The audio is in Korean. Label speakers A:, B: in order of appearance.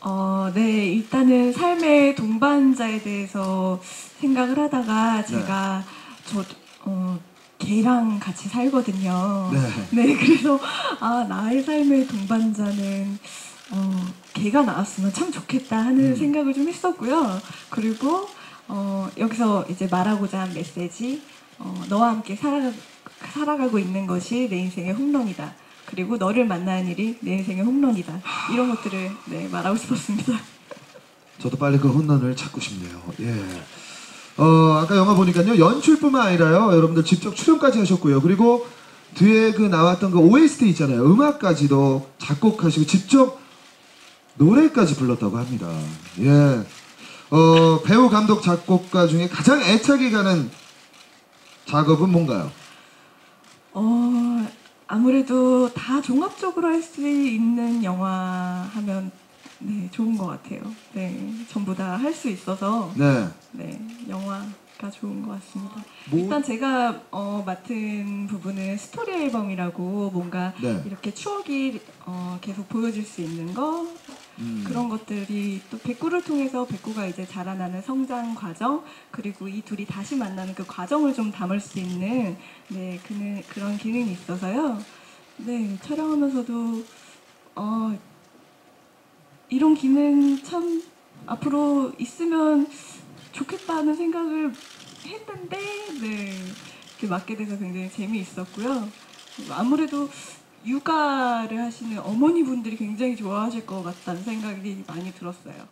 A: 어, 네, 일단은 삶의 동반자에 대해서 생각을 하다가 제가 저 어, 개랑 같이 살거든요. 네.
B: 네.
A: 그래서 아 나의 삶의 동반자는 어, 개가 나왔으면 참 좋겠다 하는
B: 음.
A: 생각을 좀 했었고요. 그리고 어, 여기서 이제 말하고자 한 메시지 어, 너와 함께 살아가, 살아가고 있는 것이 내 인생의 홈런이다. 그리고 너를 만나는 일이 내 인생의 홈런이다. 이런 것들을 네, 말하고 싶었습니다.
B: 저도 빨리 그 홈런을 찾고 싶네요. 예. 어, 아까 영화 보니까요. 연출뿐만 아니라요. 여러분들 직접 출연까지 하셨고요. 그리고 뒤에 그 나왔던 그 OST 있잖아요. 음악까지도 작곡하시고 직접 노래까지 불렀다고 합니다. 예. 어, 배우, 감독, 작곡가 중에 가장 애착이 가는 작업은 뭔가요?
A: 어, 아무래도 다 종합적으로 할 수 있는 영화 하면 네, 좋은 것 같아요. 네, 전부 다 할 수 있어서
B: 네.
A: 네, 영화가 좋은 것 같습니다.
B: 뭐-
A: 일단 제가 어, 맡은 부분은 스토리 앨범이라고 뭔가
B: 네.
A: 이렇게 추억이 어, 계속 보여질 수 있는 거
B: 음.
A: 그런 것들이 또 백구를 통해서 백구가 이제 자라나는 성장 과정 그리고 이 둘이 다시 만나는 그 과정을 좀 담을 수 있는 네 그는 그런 기능이 있어서요. 네 촬영하면서도 어 이런 기능 참 앞으로 있으면 좋겠다는 생각을 했는데 네 이렇게 맡게 돼서 굉장히 재미있었고요. 아무래도 육아를 하시는 어머니분들이 굉장히 좋아하실 것 같다는 생각이 많이 들었어요.